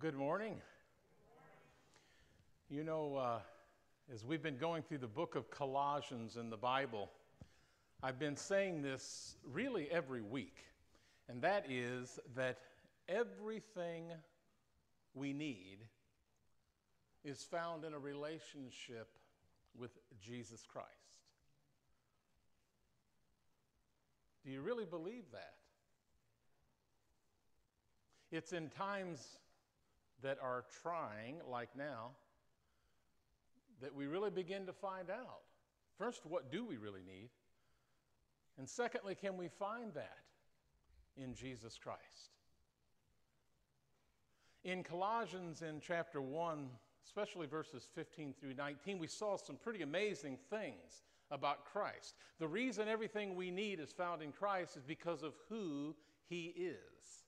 good morning. You know, uh, as we've been going through the book of Colossians in the Bible, I've been saying this really every week, and that is that everything we need is found in a relationship with Jesus Christ. Do you really believe that? It's in times that are trying, like now, that we really begin to find out. First, what do we really need? And secondly, can we find that in Jesus Christ? In Colossians, in chapter 1, especially verses 15 through 19, we saw some pretty amazing things about Christ. The reason everything we need is found in Christ is because of who He is.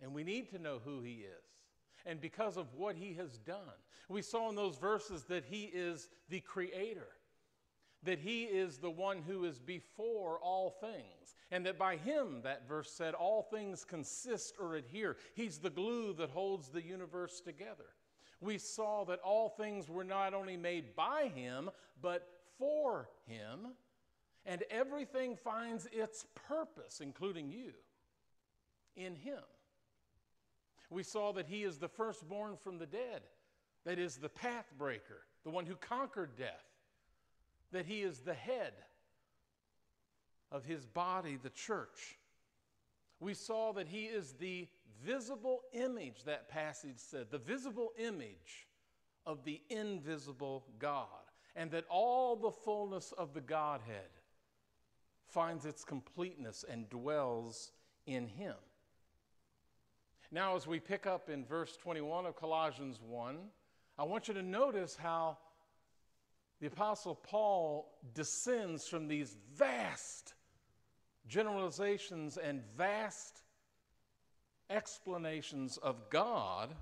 And we need to know who He is and because of what He has done. We saw in those verses that He is the Creator, that He is the one who is before all things, and that by Him, that verse said, all things consist or adhere. He's the glue that holds the universe together. We saw that all things were not only made by Him, but for Him, and everything finds its purpose, including you, in Him. We saw that He is the firstborn from the dead, that is the pathbreaker, the one who conquered death, that He is the head of His body, the church. We saw that He is the visible image, that passage said, the visible image of the invisible God, and that all the fullness of the Godhead finds its completeness and dwells in Him. Now, as we pick up in verse 21 of Colossians 1, I want you to notice how the Apostle Paul descends from these vast generalizations and vast explanations of God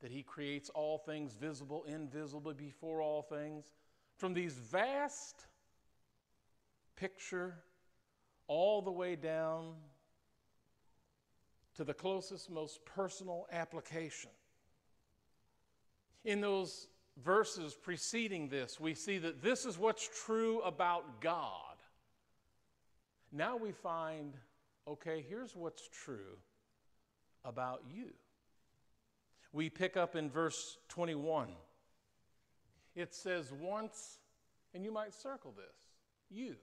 that he creates all things visible, invisible, before all things. From these vast picture all the way down to the closest, most personal application. In those verses preceding this, we see that this is what's true about God. Now we find, okay, here's what's true about you. We pick up in verse 21. It says, once, and you might circle this, you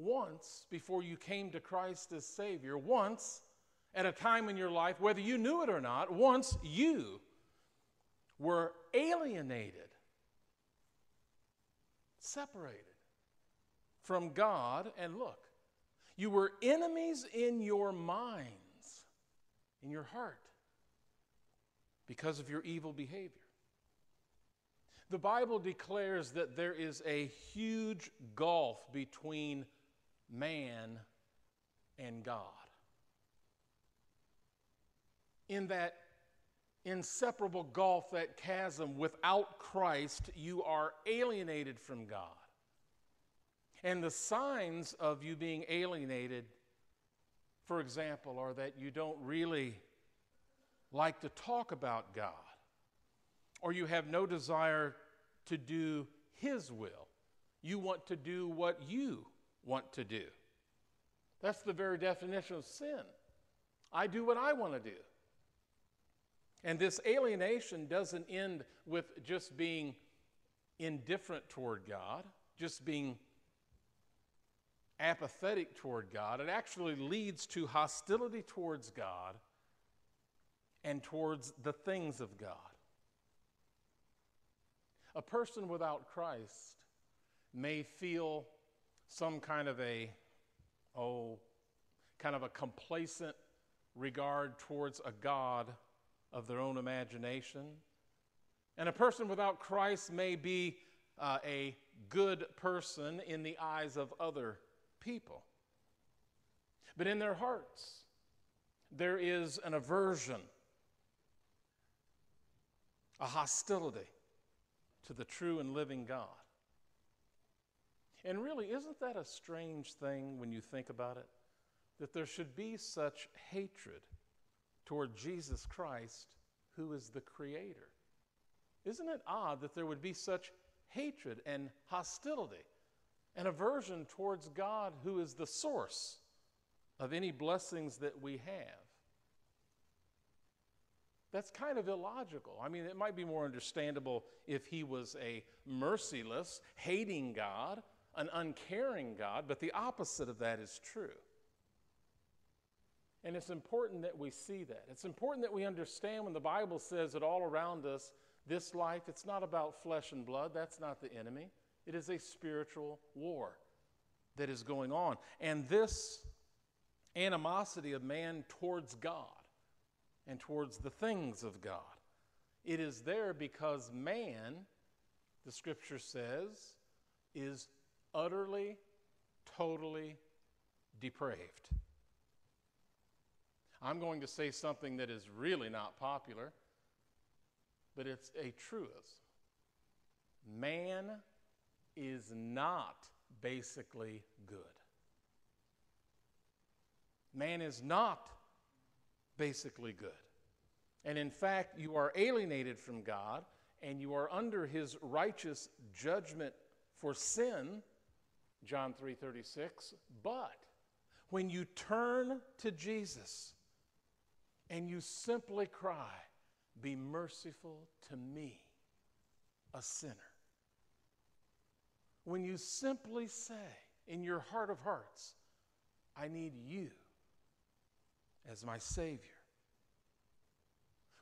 once before you came to Christ as Savior, once at a time in your life, whether you knew it or not, once you were alienated, separated from God, and look, you were enemies in your minds, in your heart, because of your evil behavior. The Bible declares that there is a huge gulf between man and God. In that inseparable gulf, that chasm, without Christ, you are alienated from God. And the signs of you being alienated, for example, are that you don't really like to talk about God, or you have no desire to do His will. You want to do what you want to do. That's the very definition of sin. I do what I want to do. And this alienation doesn't end with just being indifferent toward God, just being apathetic toward God. It actually leads to hostility towards God and towards the things of God. A person without Christ may feel some kind of a, oh, kind of a complacent regard towards a God of their own imagination. And a person without Christ may be uh, a good person in the eyes of other people. But in their hearts, there is an aversion, a hostility to the true and living God. And really, isn't that a strange thing when you think about it? That there should be such hatred toward Jesus Christ, who is the Creator. Isn't it odd that there would be such hatred and hostility and aversion towards God, who is the source of any blessings that we have? That's kind of illogical. I mean, it might be more understandable if he was a merciless, hating God, an uncaring God, but the opposite of that is true. And it's important that we see that. It's important that we understand when the Bible says that all around us, this life, it's not about flesh and blood. That's not the enemy. It is a spiritual war that is going on. And this animosity of man towards God and towards the things of God, it is there because man, the scripture says, is utterly, totally depraved. I'm going to say something that is really not popular, but it's a truism. Man is not basically good. Man is not basically good. And in fact, you are alienated from God and you are under his righteous judgment for sin, John 3:36, but when you turn to Jesus, and you simply cry, Be merciful to me, a sinner. When you simply say in your heart of hearts, I need you as my Savior.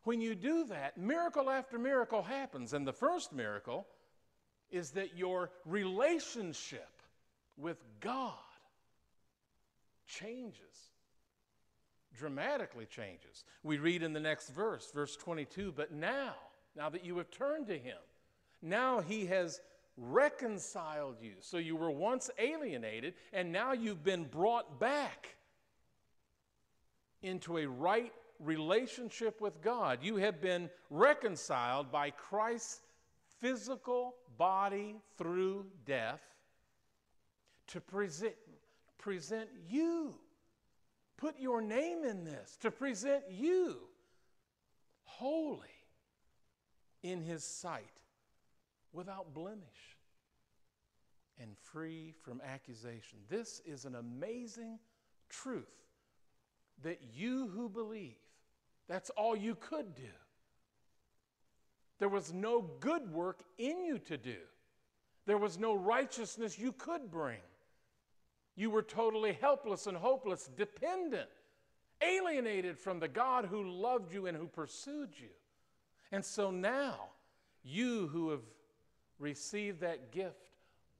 When you do that, miracle after miracle happens. And the first miracle is that your relationship with God changes dramatically changes. We read in the next verse, verse 22, but now, now that you have turned to him, now he has reconciled you. So you were once alienated, and now you've been brought back into a right relationship with God. You have been reconciled by Christ's physical body through death to present, present you put your name in this, to present you holy in His sight, without blemish, and free from accusation. This is an amazing truth that you who believe, that's all you could do. There was no good work in you to do. There was no righteousness you could bring. You were totally helpless and hopeless, dependent, alienated from the God who loved you and who pursued you. And so now, you who have received that gift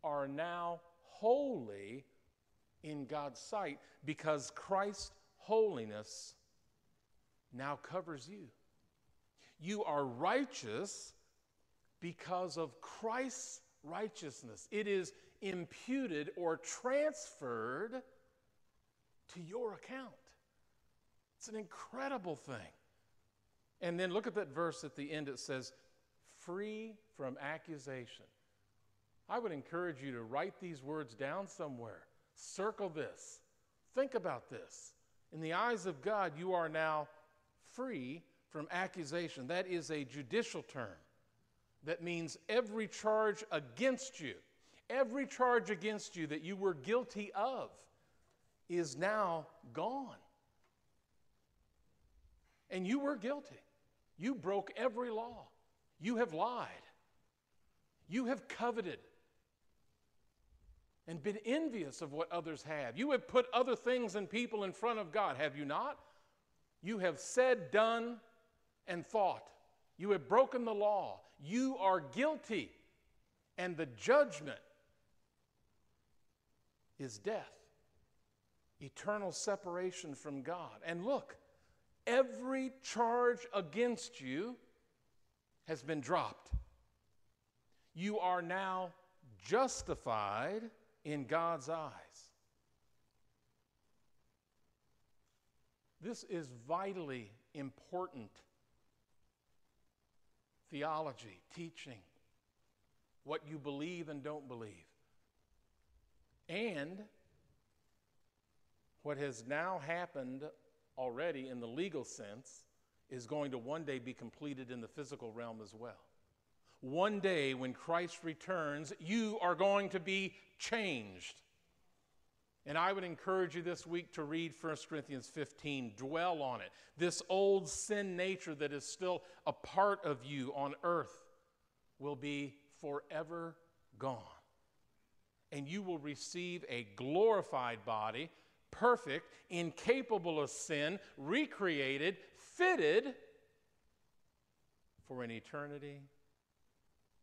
are now holy in God's sight because Christ's holiness now covers you. You are righteous because of Christ's righteousness. It is imputed or transferred to your account. It's an incredible thing. And then look at that verse at the end. It says, free from accusation. I would encourage you to write these words down somewhere. Circle this. Think about this. In the eyes of God, you are now free from accusation. That is a judicial term that means every charge against you Every charge against you that you were guilty of is now gone. And you were guilty. You broke every law. You have lied. You have coveted and been envious of what others have. You have put other things and people in front of God, have you not? You have said, done, and thought. You have broken the law. You are guilty. And the judgment is death, eternal separation from God. And look, every charge against you has been dropped. You are now justified in God's eyes. This is vitally important theology, teaching, what you believe and don't believe. And what has now happened already in the legal sense is going to one day be completed in the physical realm as well. One day, when Christ returns, you are going to be changed. And I would encourage you this week to read 1 Corinthians 15, dwell on it. This old sin nature that is still a part of you on earth will be forever gone. And you will receive a glorified body, perfect, incapable of sin, recreated, fitted for an eternity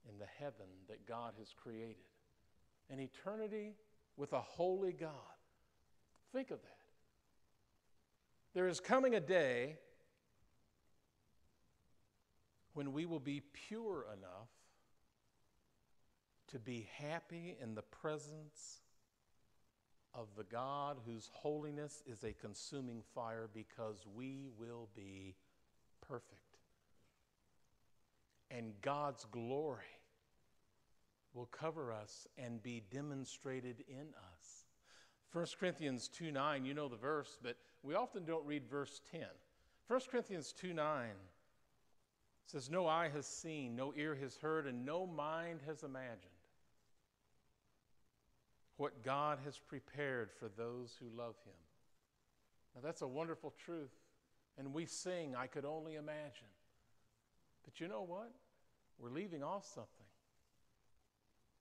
in the heaven that God has created. An eternity with a holy God. Think of that. There is coming a day when we will be pure enough to be happy in the presence of the God whose holiness is a consuming fire because we will be perfect. And God's glory will cover us and be demonstrated in us. 1 Corinthians 2 9, you know the verse, but we often don't read verse 10. 1 Corinthians 2 9 says, No eye has seen, no ear has heard, and no mind has imagined what God has prepared for those who love Him. Now, that's a wonderful truth. And we sing, I could only imagine. But you know what? We're leaving off something.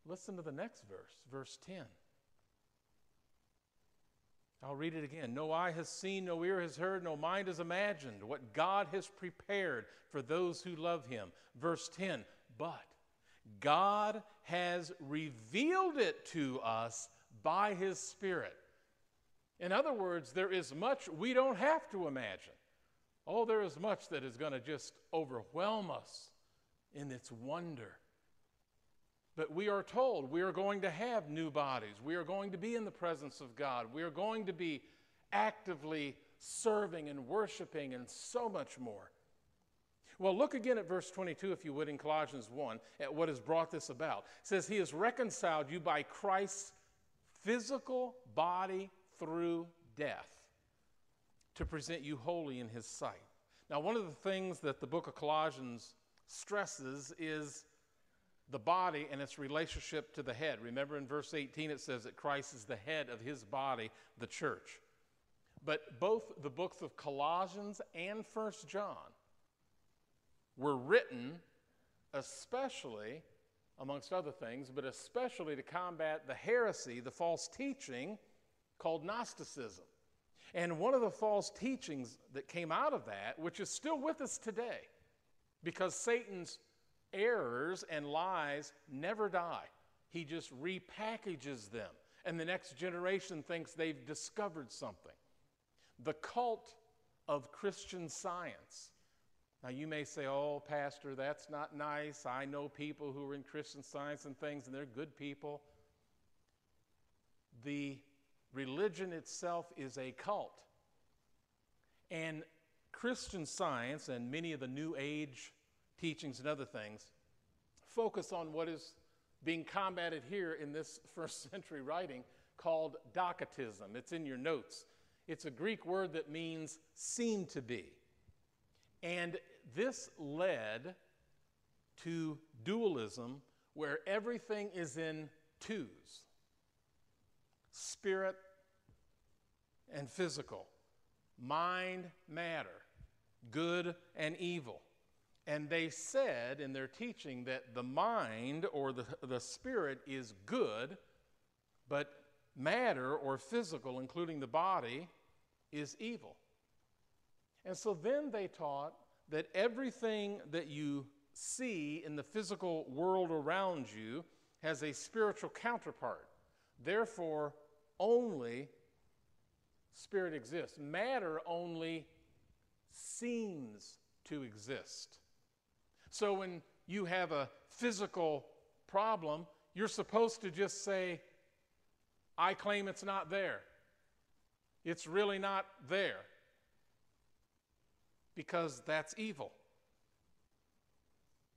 Listen to the next verse, verse 10. I'll read it again. No eye has seen, no ear has heard, no mind has imagined what God has prepared for those who love him. Verse 10 But God has revealed it to us by his Spirit. In other words, there is much we don't have to imagine. Oh, there is much that is going to just overwhelm us in its wonder. But we are told we are going to have new bodies. We are going to be in the presence of God. We are going to be actively serving and worshiping and so much more. Well, look again at verse 22, if you would, in Colossians 1, at what has brought this about. It says, He has reconciled you by Christ's physical body through death to present you holy in His sight. Now, one of the things that the book of Colossians stresses is the body and its relationship to the head. Remember in verse 18 it says that Christ is the head of his body, the church. But both the books of Colossians and First John were written especially, amongst other things, but especially to combat the heresy, the false teaching called Gnosticism. And one of the false teachings that came out of that, which is still with us today, because Satan's errors and lies never die. He just repackages them, and the next generation thinks they've discovered something. The cult of Christian science. Now, you may say, oh, Pastor, that's not nice. I know people who are in Christian science and things, and they're good people. The religion itself is a cult. And Christian science and many of the New Age teachings and other things focus on what is being combated here in this first century writing called docetism. It's in your notes. It's a Greek word that means seem to be. And this led to dualism where everything is in twos spirit and physical, mind, matter, good and evil. And they said in their teaching that the mind or the, the spirit is good, but matter or physical, including the body, is evil. And so then they taught that everything that you see in the physical world around you has a spiritual counterpart. Therefore, only spirit exists. Matter only seems to exist. So when you have a physical problem, you're supposed to just say, I claim it's not there. It's really not there. Because that's evil.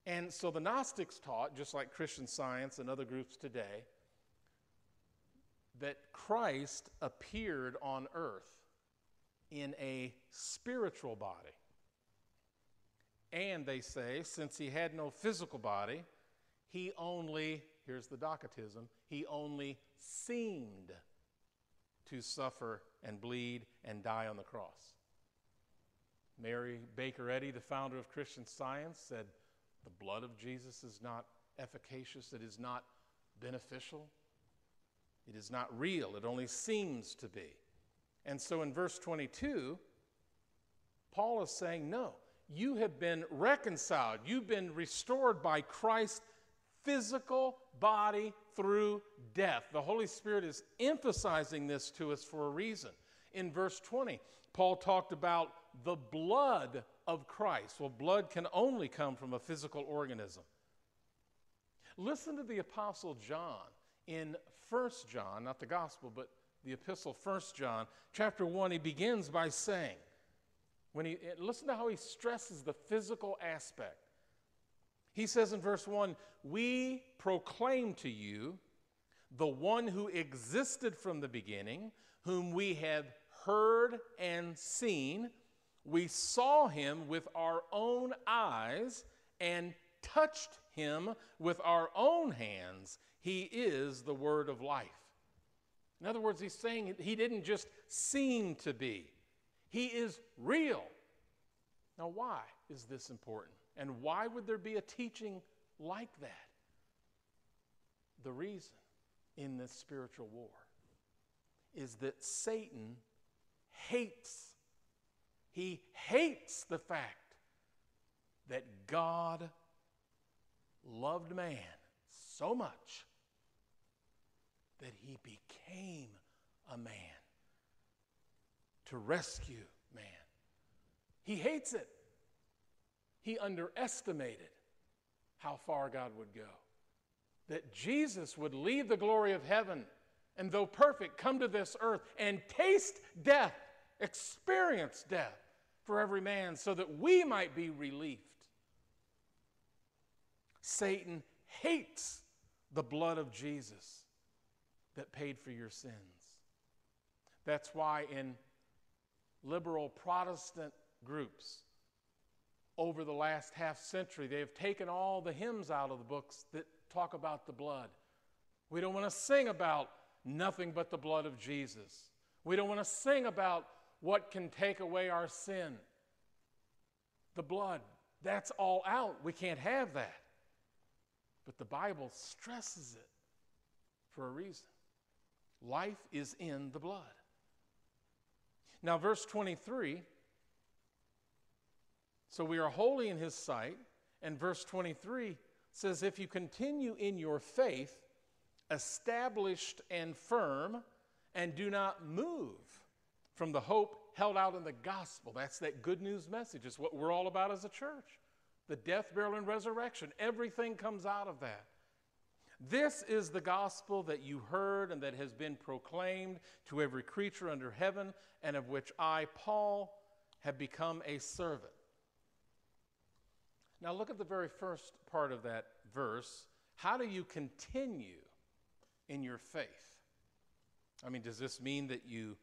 And so the Gnostics taught, just like Christian science and other groups today, that Christ appeared on earth in a spiritual body. And they say, since he had no physical body, he only, here's the Docetism, he only seemed to suffer and bleed and die on the cross. Mary Baker Eddy, the founder of Christian Science, said the blood of Jesus is not efficacious, it is not beneficial, it is not real, it only seems to be. And so in verse 22, Paul is saying, No, you have been reconciled, you've been restored by Christ's physical body through death. The Holy Spirit is emphasizing this to us for a reason. In verse 20, Paul talked about the blood of Christ. Well, blood can only come from a physical organism. Listen to the Apostle John in 1 John, not the Gospel, but the Epistle 1 John, chapter 1. He begins by saying, when he, listen to how he stresses the physical aspect. He says in verse 1 We proclaim to you the one who existed from the beginning, whom we have heard and seen. We saw him with our own eyes and touched him with our own hands. He is the word of life. In other words, he's saying he didn't just seem to be, he is real. Now, why is this important? And why would there be a teaching like that? The reason in this spiritual war is that Satan hates, he hates the fact that God loved man so much that he became a man to rescue man. He hates it. He underestimated how far God would go. That Jesus would leave the glory of heaven and, though perfect, come to this earth and taste death, experience death for every man, so that we might be relieved. Satan hates the blood of Jesus that paid for your sins. That's why in liberal Protestant groups over the last half century, they have taken all the hymns out of the books that talk about the blood. We don't want to sing about nothing but the blood of Jesus. We don't want to sing about what can take away our sin. The blood, that's all out. We can't have that. But the Bible stresses it for a reason. Life is in the blood. Now, verse 23 so we are holy in his sight. And verse 23 says, If you continue in your faith, established and firm, and do not move from the hope held out in the gospel. That's that good news message. It's what we're all about as a church. The death, burial, and resurrection. Everything comes out of that. This is the gospel that you heard and that has been proclaimed to every creature under heaven, and of which I, Paul, have become a servant. Now, look at the very first part of that verse. How do you continue in your faith? I mean, does this mean that you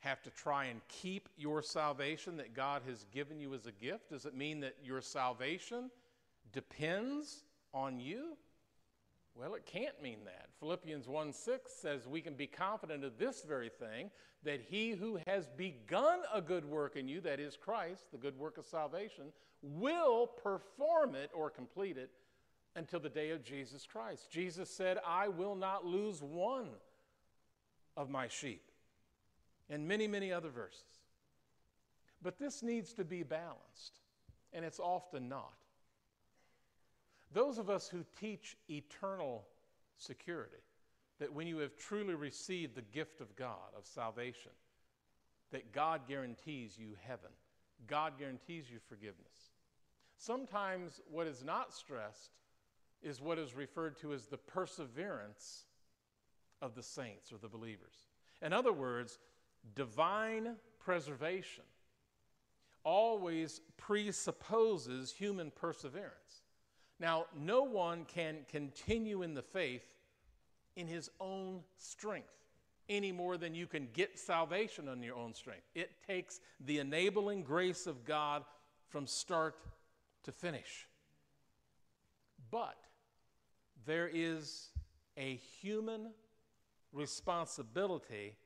have to try and keep your salvation that God has given you as a gift? Does it mean that your salvation depends on you? Well, it can't mean that. Philippians 1 6 says we can be confident of this very thing that he who has begun a good work in you, that is Christ, the good work of salvation, will perform it or complete it until the day of Jesus Christ. Jesus said, I will not lose one of my sheep, and many, many other verses. But this needs to be balanced, and it's often not. Those of us who teach eternal security, that when you have truly received the gift of God, of salvation, that God guarantees you heaven, God guarantees you forgiveness. Sometimes what is not stressed is what is referred to as the perseverance of the saints or the believers. In other words, divine preservation always presupposes human perseverance. Now, no one can continue in the faith in his own strength any more than you can get salvation on your own strength. It takes the enabling grace of God from start to finish. But there is a human responsibility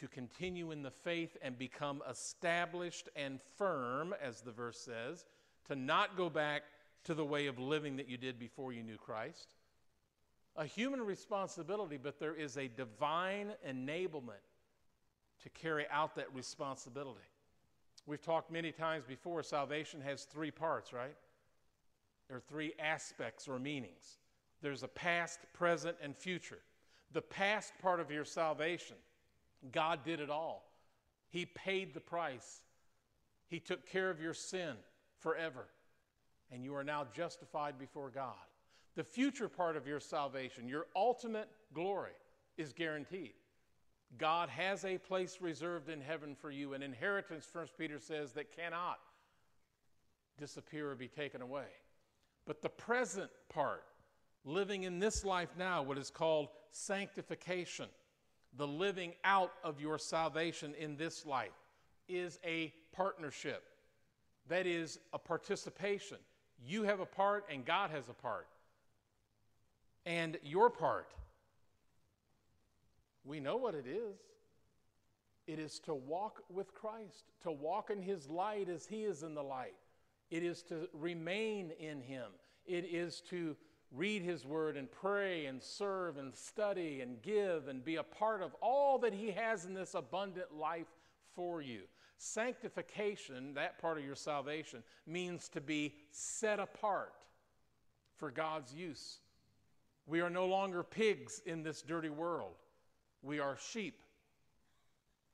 to continue in the faith and become established and firm, as the verse says, to not go back to the way of living that you did before you knew Christ. A human responsibility, but there is a divine enablement to carry out that responsibility. We've talked many times before, salvation has three parts, right? There are three aspects or meanings there's a past, present, and future. The past part of your salvation, God did it all. He paid the price, He took care of your sin forever, and you are now justified before God. The future part of your salvation, your ultimate glory, is guaranteed. God has a place reserved in heaven for you, an inheritance, First Peter says, that cannot disappear or be taken away. But the present part, living in this life now, what is called sanctification, the living out of your salvation in this life, is a partnership. That is a participation. You have a part and God has a part. And your part, we know what it is. It is to walk with Christ, to walk in His light as He is in the light. It is to remain in Him. It is to read His Word and pray and serve and study and give and be a part of all that He has in this abundant life for you. Sanctification, that part of your salvation, means to be set apart for God's use. We are no longer pigs in this dirty world, we are sheep.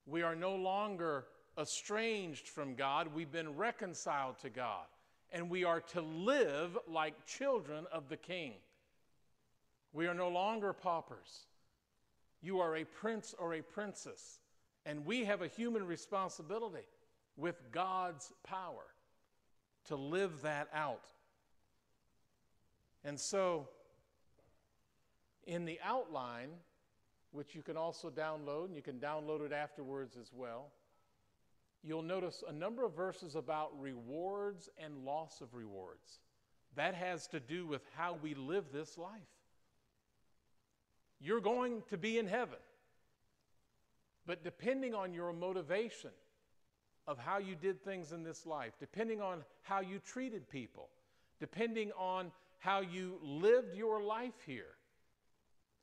We are no longer estranged from God, we've been reconciled to God and we are to live like children of the King. We are no longer paupers. You are a prince or a princess, and we have a human responsibility with God's power to live that out. And so, in the outline, which you can also download, and you can download it afterwards as well you'll notice a number of verses about rewards and loss of rewards. That has to do with how we live this life. You're going to be in heaven, but depending on your motivation of how you did things in this life, depending on how you treated people, depending on how you lived your life here,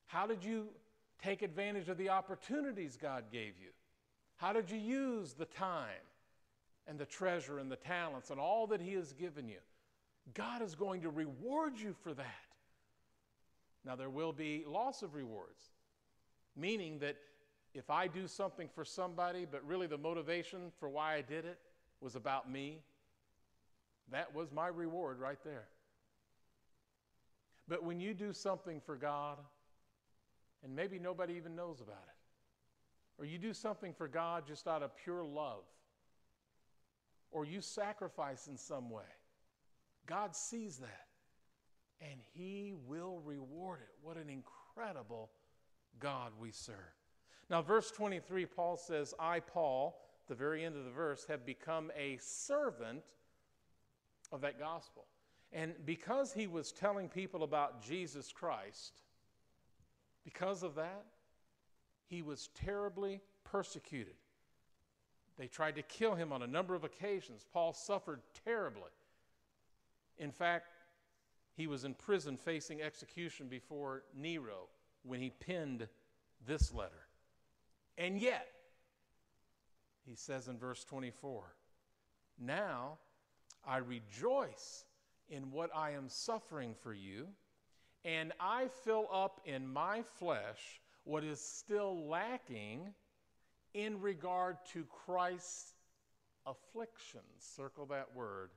how did you take advantage of the opportunities God gave you? How did you use the time and the treasure and the talents and all that He has given you? God is going to reward you for that. Now, there will be loss of rewards, meaning that if I do something for somebody, but really the motivation for why I did it was about me, that was my reward right there. But when you do something for God, and maybe nobody even knows about it, or you do something for God just out of pure love, or you sacrifice in some way, God sees that and He will reward it. What an incredible God we serve. Now, verse 23, Paul says, I, Paul, the very end of the verse, have become a servant of that gospel. And because he was telling people about Jesus Christ, because of that, he was terribly persecuted. They tried to kill him on a number of occasions. Paul suffered terribly. In fact, he was in prison facing execution before Nero when he penned this letter. And yet, he says in verse 24, Now I rejoice in what I am suffering for you, and I fill up in my flesh what is still lacking in regard to Christ's afflictions. Circle that word.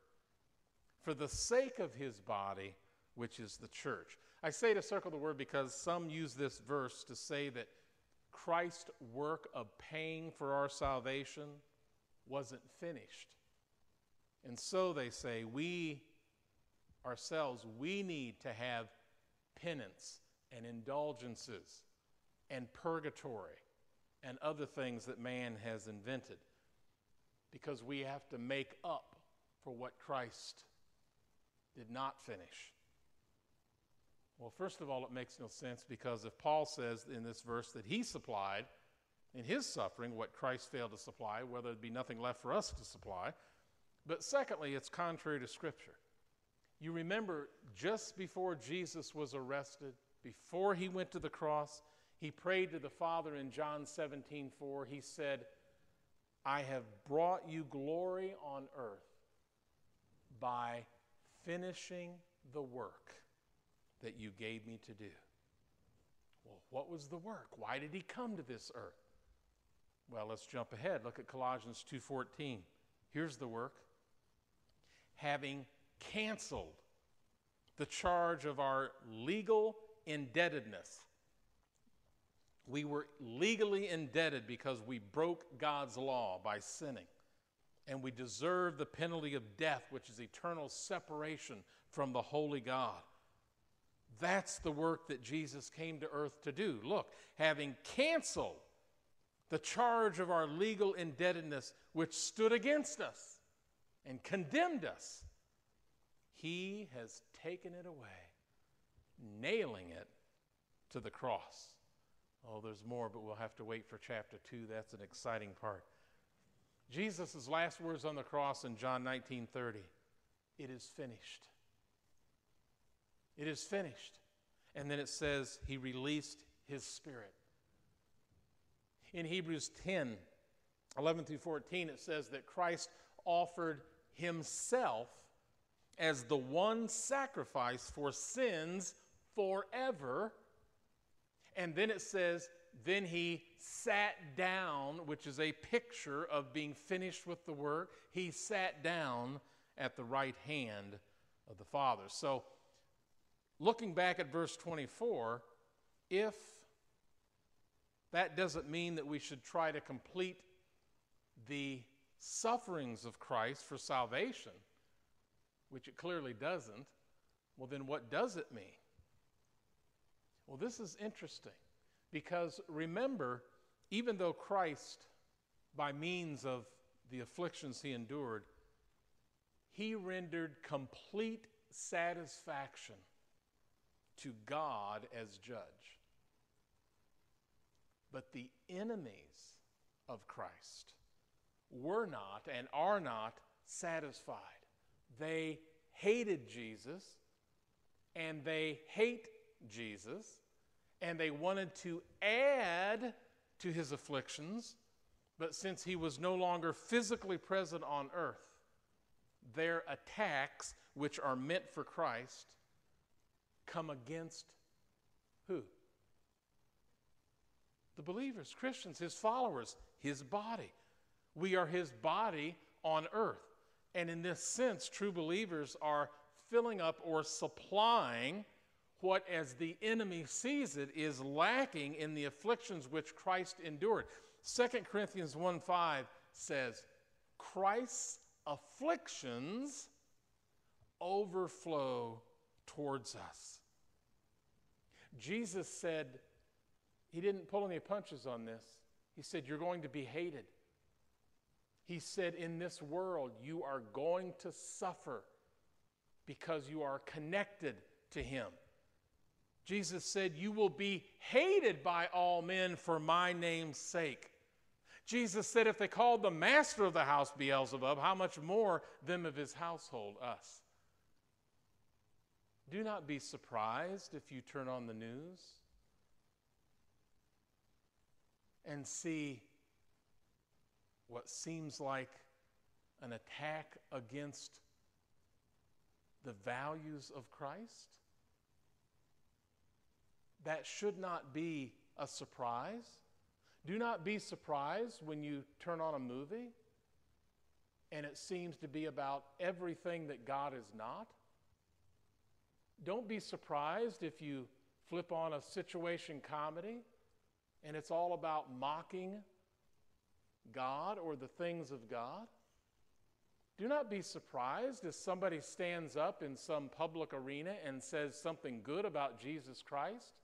For the sake of his body, which is the church. I say to circle the word because some use this verse to say that Christ's work of paying for our salvation wasn't finished. And so they say, we ourselves, we need to have penance and indulgences and purgatory and other things that man has invented because we have to make up for what Christ did not finish. Well, first of all, it makes no sense because if Paul says in this verse that he supplied in his suffering what Christ failed to supply, whether it be nothing left for us to supply. But secondly, it's contrary to Scripture. You remember just before Jesus was arrested, before he went to the cross, he prayed to the Father in John 17 4. He said, I have brought you glory on earth by finishing the work that you gave me to do. Well, what was the work? Why did he come to this earth? Well, let's jump ahead. Look at Colossians 2:14. Here's the work. Having canceled the charge of our legal indebtedness. We were legally indebted because we broke God's law by sinning. And we deserve the penalty of death, which is eternal separation from the holy God. That's the work that Jesus came to earth to do. Look, having canceled the charge of our legal indebtedness, which stood against us and condemned us, he has taken it away, nailing it to the cross. Oh, there's more, but we'll have to wait for chapter 2. That's an exciting part. Jesus' last words on the cross in John 19 30 it is finished. It is finished. And then it says he released his spirit. In Hebrews 10 11 through 14, it says that Christ offered himself as the one sacrifice for sins forever. And then it says, then he sat down, which is a picture of being finished with the work. He sat down at the right hand of the Father. So, looking back at verse 24, if that doesn't mean that we should try to complete the sufferings of Christ for salvation, which it clearly doesn't, well, then what does it mean? Well, this is interesting because remember, even though Christ, by means of the afflictions he endured, he rendered complete satisfaction to God as judge. But the enemies of Christ were not and are not satisfied. They hated Jesus and they hate Jesus and they wanted to add to his afflictions, but since he was no longer physically present on earth, their attacks, which are meant for Christ, come against who? The believers, Christians, his followers, his body. We are his body on earth. And in this sense, true believers are filling up or supplying what, as the enemy sees it, is lacking in the afflictions which Christ endured. 2 Corinthians 1 5 says, Christ's afflictions overflow towards us. Jesus said, He didn't pull any punches on this. He said, You're going to be hated. He said, In this world, you are going to suffer because you are connected to Him. Jesus said, You will be hated by all men for my name's sake. Jesus said, If they called the master of the house Beelzebub, how much more them of his household, us? Do not be surprised if you turn on the news and see what seems like an attack against the values of Christ that should not be a surprise. Do not be surprised when you turn on a movie and it seems to be about everything that God is not. Don't be surprised if you flip on a situation comedy and it's all about mocking God or the things of God. Do not be surprised if somebody stands up in some public arena and says something good about Jesus Christ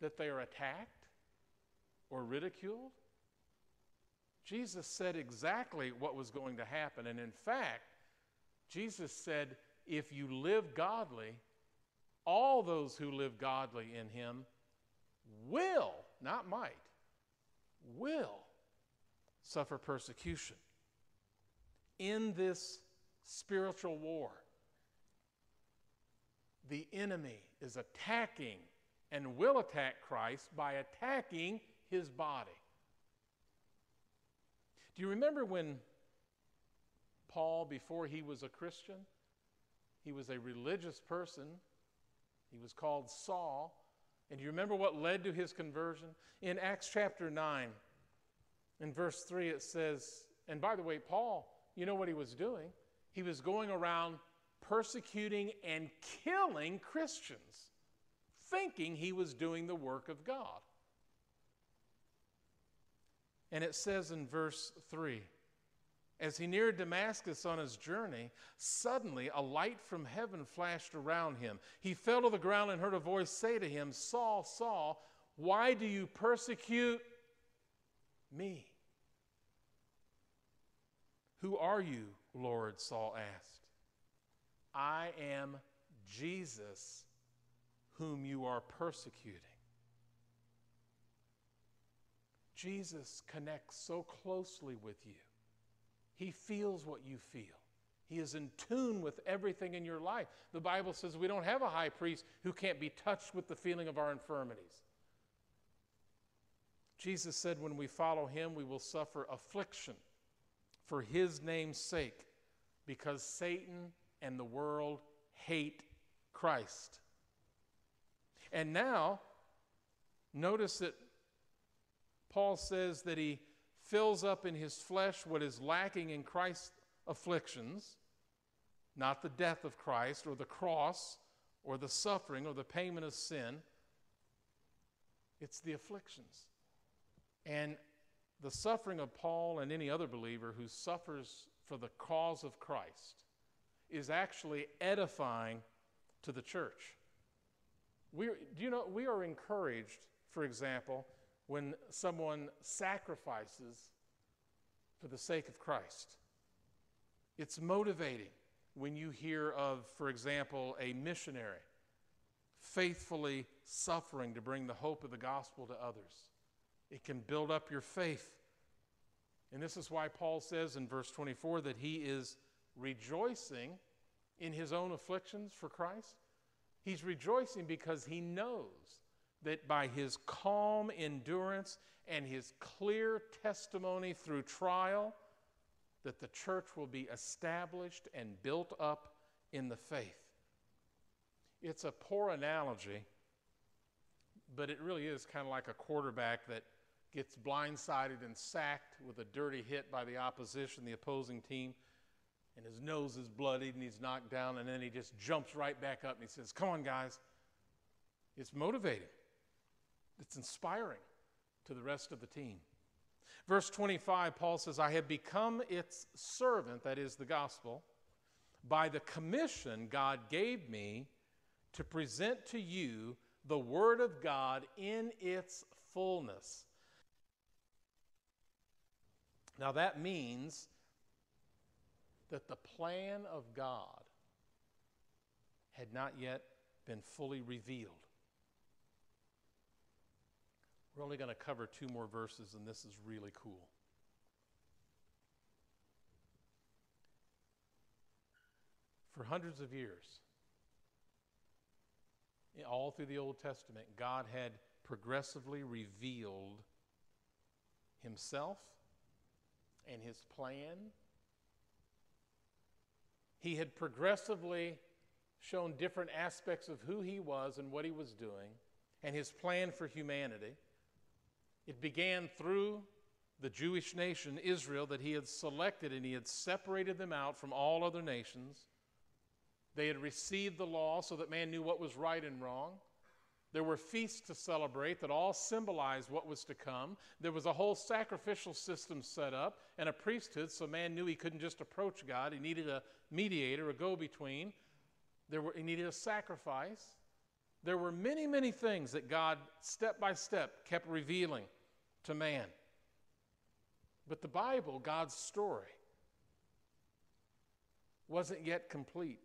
that they are attacked or ridiculed? Jesus said exactly what was going to happen. And in fact, Jesus said if you live godly, all those who live godly in him will, not might, will suffer persecution. In this spiritual war, the enemy is attacking and will attack Christ by attacking his body. Do you remember when Paul, before he was a Christian, he was a religious person? He was called Saul. And do you remember what led to his conversion? In Acts chapter 9, in verse 3, it says, and by the way, Paul, you know what he was doing? He was going around persecuting and killing Christians, thinking he was doing the work of God. And it says in verse 3 As he neared Damascus on his journey, suddenly a light from heaven flashed around him. He fell to the ground and heard a voice say to him, Saul, Saul, why do you persecute me? Who are you, Lord? Saul asked. I am Jesus, whom you are persecuting. Jesus connects so closely with you. He feels what you feel. He is in tune with everything in your life. The Bible says we don't have a high priest who can't be touched with the feeling of our infirmities. Jesus said when we follow him, we will suffer affliction for his name's sake because Satan and the world hate Christ. And now, notice that Paul says that he fills up in his flesh what is lacking in Christ's afflictions, not the death of Christ or the cross or the suffering or the payment of sin. It's the afflictions. And the suffering of Paul and any other believer who suffers for the cause of Christ is actually edifying to the church. We, do you know, we are encouraged, for example, when someone sacrifices for the sake of Christ. It's motivating when you hear of, for example, a missionary faithfully suffering to bring the hope of the gospel to others. It can build up your faith. And this is why Paul says in verse 24 that he is rejoicing in his own afflictions for Christ. He's rejoicing because he knows that by his calm endurance and his clear testimony through trial, that the church will be established and built up in the faith. It's a poor analogy, but it really is kind of like a quarterback that gets blindsided and sacked with a dirty hit by the opposition, the opposing team, and his nose is bloodied and he's knocked down, and then he just jumps right back up and he says, Come on, guys. It's motivating it's inspiring to the rest of the team. Verse 25, Paul says, I have become its servant, that is the gospel, by the commission God gave me to present to you the Word of God in its fullness. Now that means that the plan of God had not yet been fully revealed. We're only going to cover two more verses, and this is really cool. For hundreds of years, all through the Old Testament, God had progressively revealed Himself and His plan. He had progressively shown different aspects of who He was and what He was doing and His plan for humanity. It began through the Jewish nation, Israel, that he had selected and he had separated them out from all other nations. They had received the law so that man knew what was right and wrong. There were feasts to celebrate that all symbolized what was to come. There was a whole sacrificial system set up and a priesthood so man knew he couldn't just approach God. He needed a mediator, a go between. There were, he needed a sacrifice. There were many, many things that God, step by step, kept revealing to man. But the Bible, God's story, wasn't yet complete.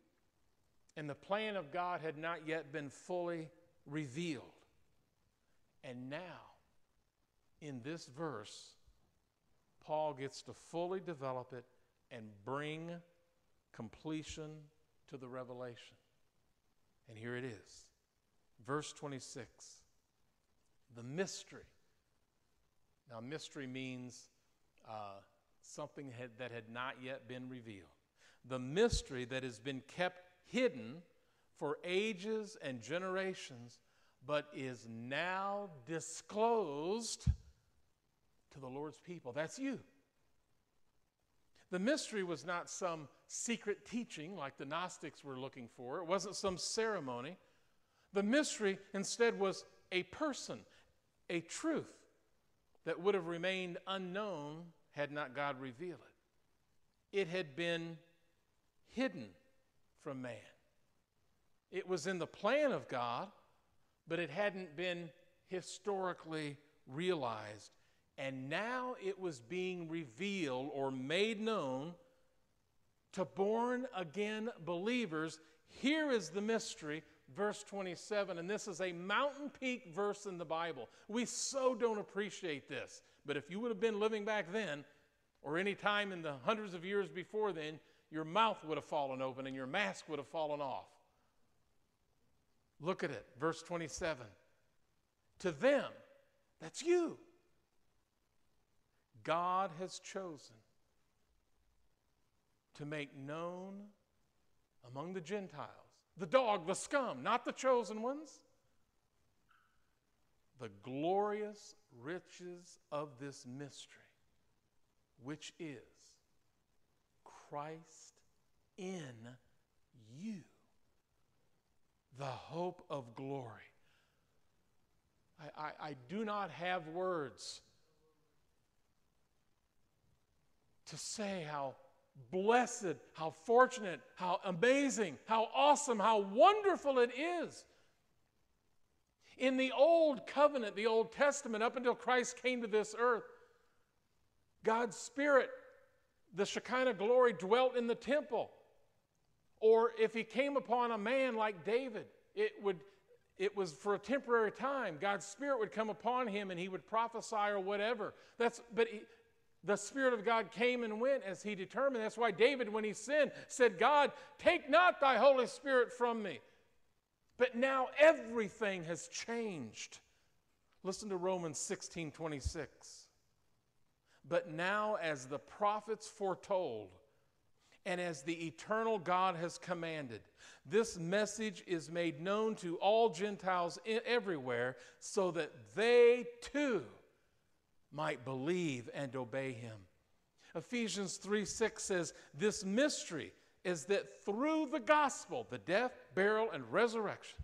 and the plan of God had not yet been fully revealed. And now, in this verse, Paul gets to fully develop it and bring completion to the revelation. And here it is. Verse 26 the mystery. Now, mystery means uh, something had, that had not yet been revealed. The mystery that has been kept hidden for ages and generations, but is now disclosed to the Lord's people. That's you. The mystery was not some secret teaching like the Gnostics were looking for, it wasn't some ceremony. The mystery instead was a person, a truth that would have remained unknown had not God revealed it. It had been hidden from man. It was in the plan of God, but it hadn't been historically realized. And now it was being revealed or made known to born again believers. Here is the mystery, verse 27, and this is a mountain peak verse in the Bible. We so don't appreciate this, but if you would have been living back then, or any time in the hundreds of years before then, your mouth would have fallen open and your mask would have fallen off. Look at it, verse 27. To them, that's you, God has chosen to make known among the Gentiles, the dog, the scum, not the chosen ones, the glorious riches of this mystery, which is Christ in you, the hope of glory. I, I, I do not have words to say how blessed, how fortunate, how amazing, how awesome, how wonderful it is. In the Old Covenant, the Old Testament, up until Christ came to this earth, God's Spirit, the Shekinah glory, dwelt in the temple. Or if he came upon a man like David, it would it was for a temporary time. God's Spirit would come upon him and he would prophesy or whatever. That's, but he, the Spirit of God came and went as he determined. That's why David, when he sinned, said, God, take not thy Holy Spirit from me. But now everything has changed. Listen to Romans 16 26. But now, as the prophets foretold, and as the eternal God has commanded, this message is made known to all Gentiles everywhere so that they too might believe and obey him. Ephesians 3 6 says, This mystery is that through the gospel, the death, burial, and resurrection,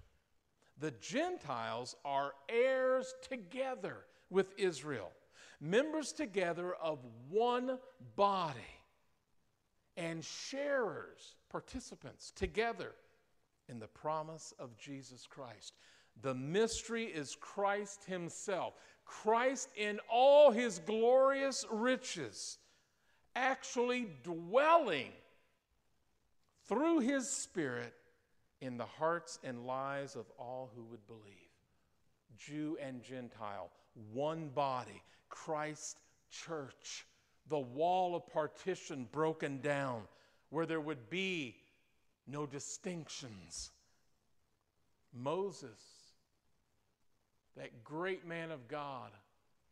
the Gentiles are heirs together with Israel, members together of one body, and sharers, participants together in the promise of Jesus Christ. The mystery is Christ Himself. Christ, in all His glorious riches, actually dwelling through His Spirit in the hearts and lives of all who would believe. Jew and Gentile, one body, Christ church, the wall of partition broken down, where there would be no distinctions. Moses, that great man of God,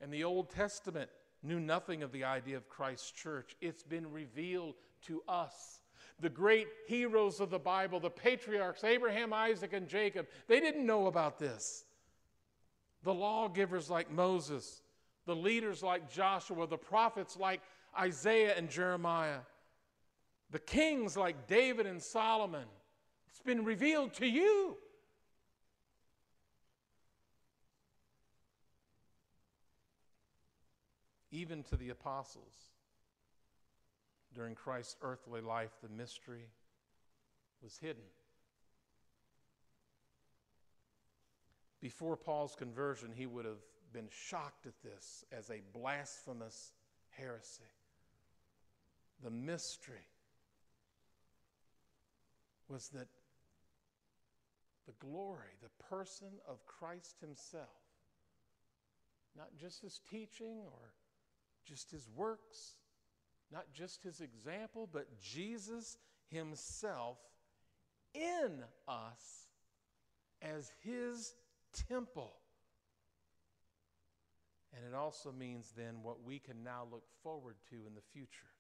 and the Old Testament knew nothing of the idea of Christ's church. It's been revealed to us. The great heroes of the Bible, the patriarchs, Abraham, Isaac, and Jacob, they didn't know about this. The lawgivers like Moses, the leaders like Joshua, the prophets like Isaiah and Jeremiah, the kings like David and Solomon. It's been revealed to you. Even to the apostles. During Christ's earthly life, the mystery was hidden. Before Paul's conversion, he would have been shocked at this as a blasphemous heresy. The mystery was that the glory, the person of Christ Himself. Not just His teaching or just His works, not just His example, but Jesus Himself in us as His temple. And it also means then what we can now look forward to in the future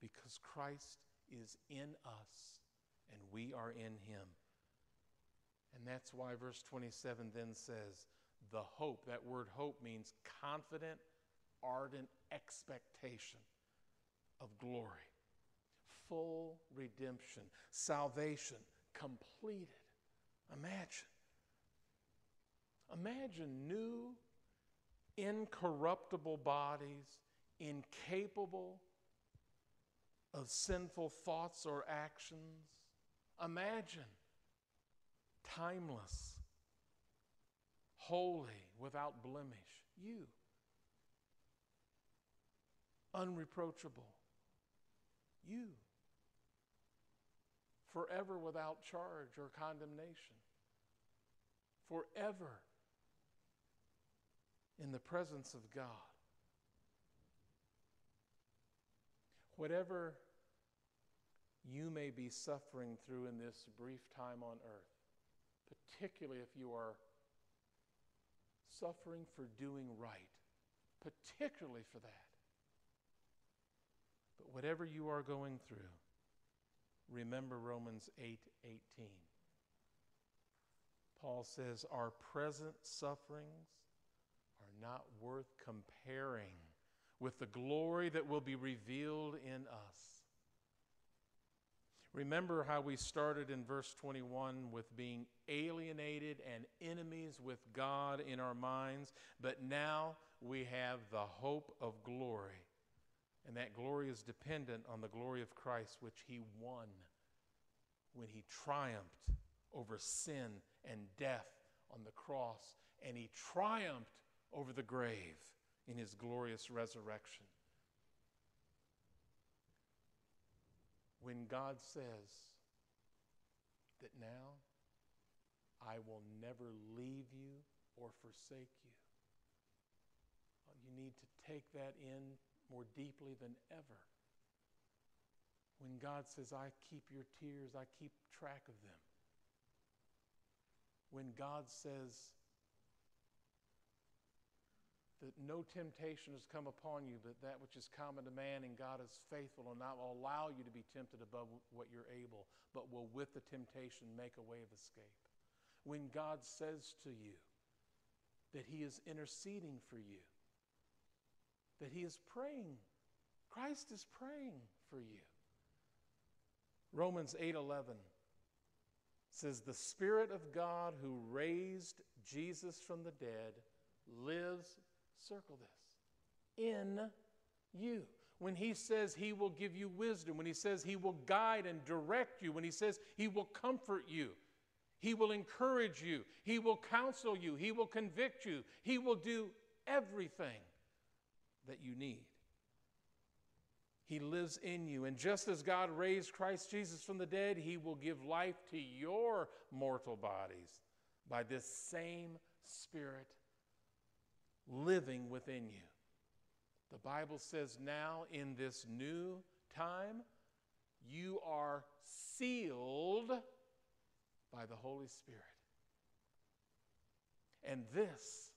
because Christ is in us and we are in him. And that's why verse 27 then says, the hope, that word hope means confident, ardent expectation of glory, full redemption, salvation completed. Imagine. Imagine new, incorruptible bodies, incapable of sinful thoughts or actions. Imagine timeless, holy, without blemish. You. Unreproachable. You. Forever without charge or condemnation. Forever in the presence of God. Whatever you may be suffering through in this brief time on earth, particularly if you are suffering for doing right, particularly for that. But whatever you are going through, remember Romans 8 18. Paul says, Our present sufferings not worth comparing with the glory that will be revealed in us. Remember how we started in verse 21 with being alienated and enemies with God in our minds, but now we have the hope of glory. And that glory is dependent on the glory of Christ, which he won when he triumphed over sin and death on the cross, and he triumphed over the grave in his glorious resurrection. When God says that now I will never leave you or forsake you, uh, you need to take that in more deeply than ever. When God says, I keep your tears, I keep track of them. When God says, that no temptation has come upon you but that which is common to man, and God is faithful and not will allow you to be tempted above what you're able, but will with the temptation make a way of escape. When God says to you that He is interceding for you, that He is praying, Christ is praying for you. Romans 8:11 says the spirit of God who raised Jesus from the dead lives Circle this. In you. When he says he will give you wisdom, when he says he will guide and direct you, when he says he will comfort you, he will encourage you, he will counsel you, he will convict you, he will do everything that you need. He lives in you. And just as God raised Christ Jesus from the dead, He will give life to your mortal bodies by this same Spirit living within you. The Bible says now, in this new time, you are sealed by the Holy Spirit. And this,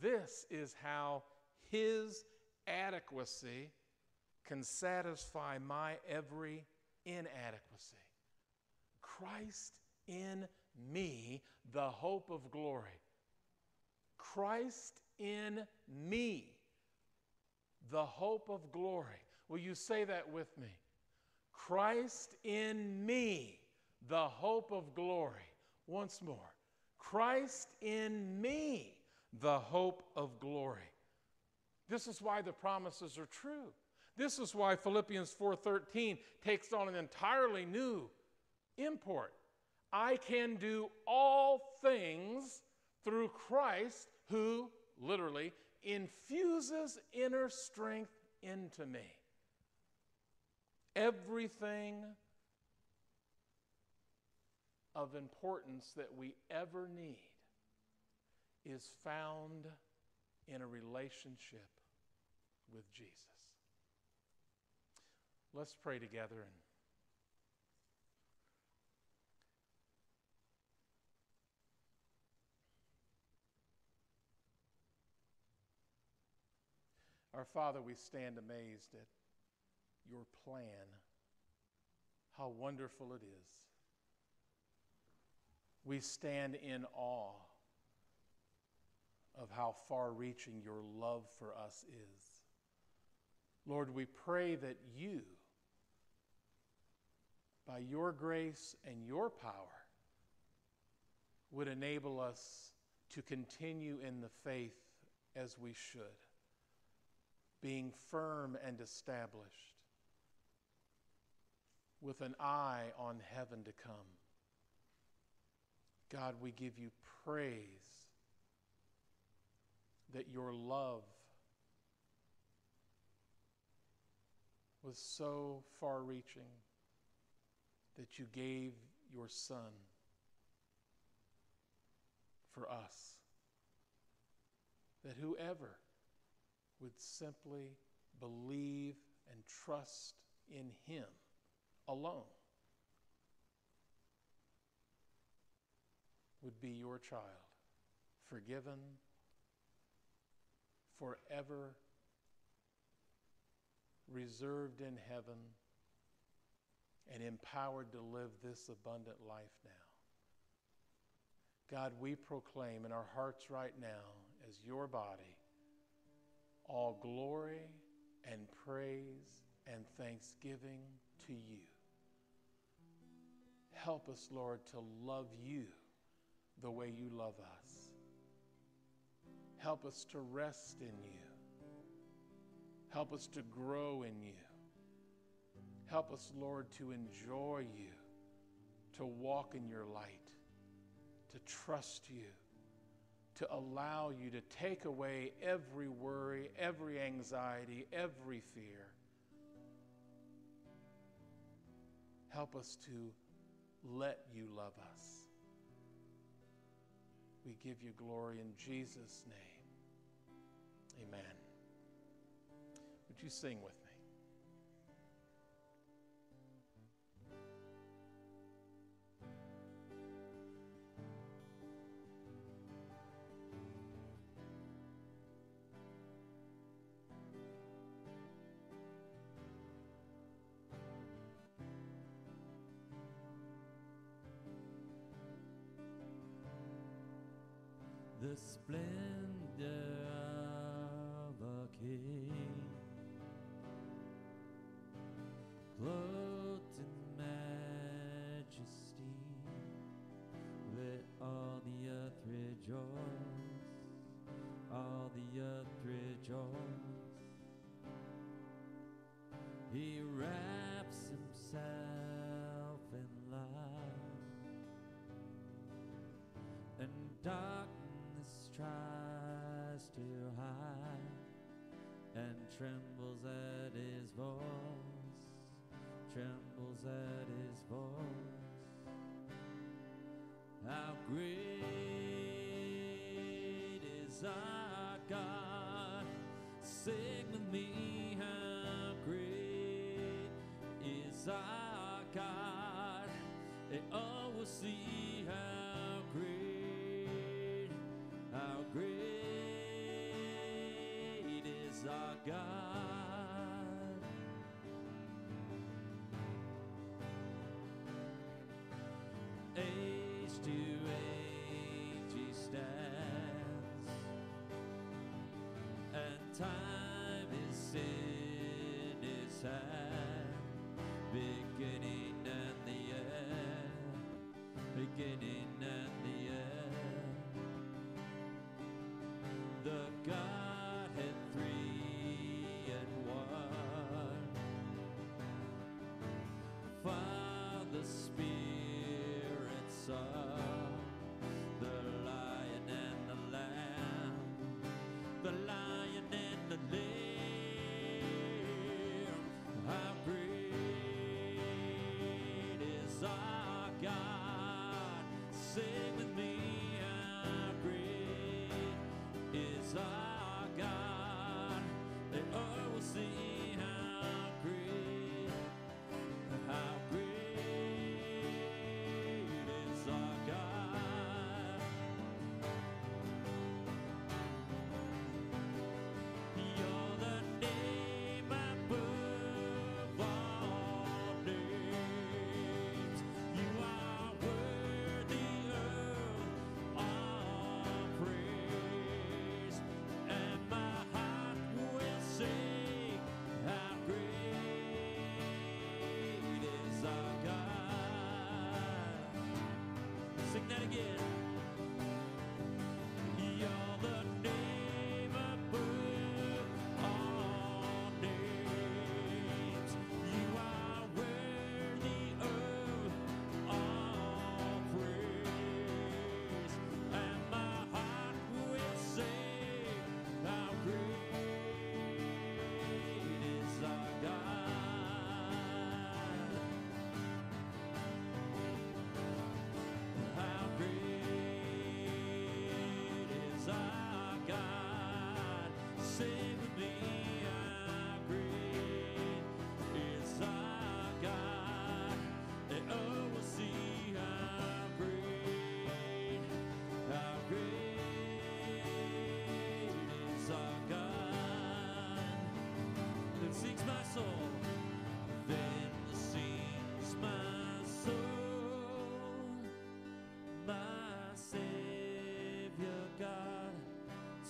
this is how His adequacy can satisfy my every inadequacy. Christ in me, the hope of glory. Christ in me, the hope of glory. Will you say that with me? Christ in me, the hope of glory. Once more. Christ in me, the hope of glory. This is why the promises are true. This is why Philippians 4:13 takes on an entirely new import. I can do all things through Christ who literally infuses inner strength into me. Everything of importance that we ever need is found in a relationship with Jesus. Let's pray together and Our Father, we stand amazed at your plan, how wonderful it is. We stand in awe of how far reaching your love for us is. Lord, we pray that you, by your grace and your power, would enable us to continue in the faith as we should, being firm and established, with an eye on heaven to come. God, we give you praise that your love was so far reaching that you gave your Son for us. That whoever would simply believe and trust in Him alone would be your child, forgiven, forever reserved in heaven and empowered to live this abundant life now. God, we proclaim in our hearts right now, as your body, all glory and praise and thanksgiving to you. Help us, Lord, to love you the way you love us. Help us to rest in you. Help us to grow in you. Help us, Lord, to enjoy you, to walk in your light, to trust you, to allow you to take away every worry, every anxiety, every fear. Help us to let you love us. We give you glory in Jesus' name. Amen. Would you sing with me? The splendor trembles at his voice, trembles at his voice. How great is our God? Sing with me, how great is our God? And all will see how great, how great is our God. Age to age he stands, and time is in his hand, beginning and the end, beginning and the spirits of the lion and the lamb, the lion and the lamb. Is our God? Sing with me, I great is our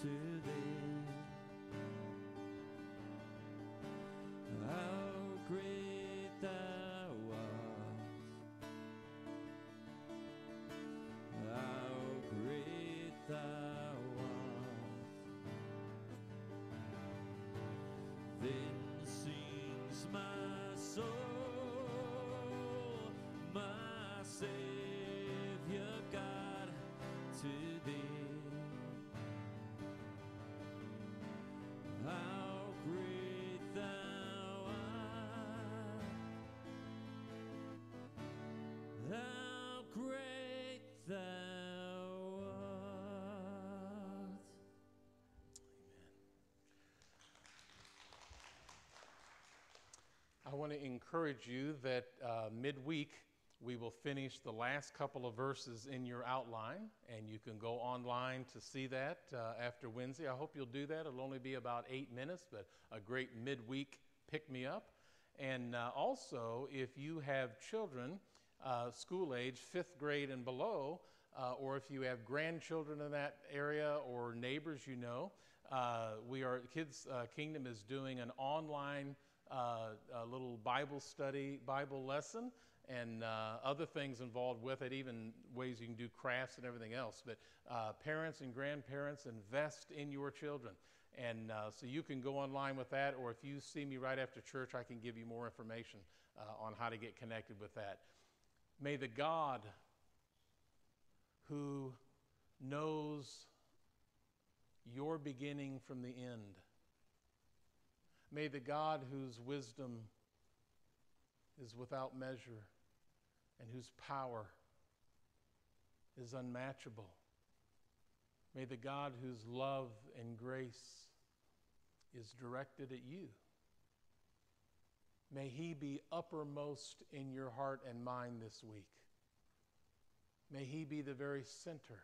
to thee. How great thou art! How great thou art! Then sings my soul, my Savior I want to encourage you that uh, midweek we will finish the last couple of verses in your outline, and you can go online to see that uh, after Wednesday. I hope you'll do that. It'll only be about eight minutes, but a great midweek pick me up. And uh, also, if you have children, uh, school age, fifth grade and below, uh, or if you have grandchildren in that area or neighbors you know, uh, we are Kids Kingdom is doing an online uh, a little Bible study, Bible lesson, and uh, other things involved with it, even ways you can do crafts and everything else. But uh, parents and grandparents invest in your children. And uh, so you can go online with that, or if you see me right after church, I can give you more information uh, on how to get connected with that. May the God who knows your beginning from the end, may the God whose wisdom is without measure and whose power is unmatchable, may the God whose love and grace is directed at you. May He be uppermost in your heart and mind this week. May He be the very center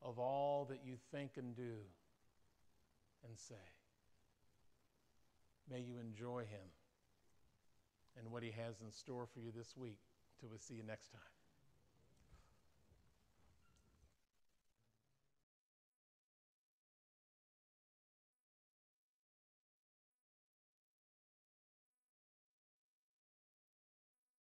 of all that you think and do and say. May you enjoy Him and what He has in store for you this week. Till we see you next time.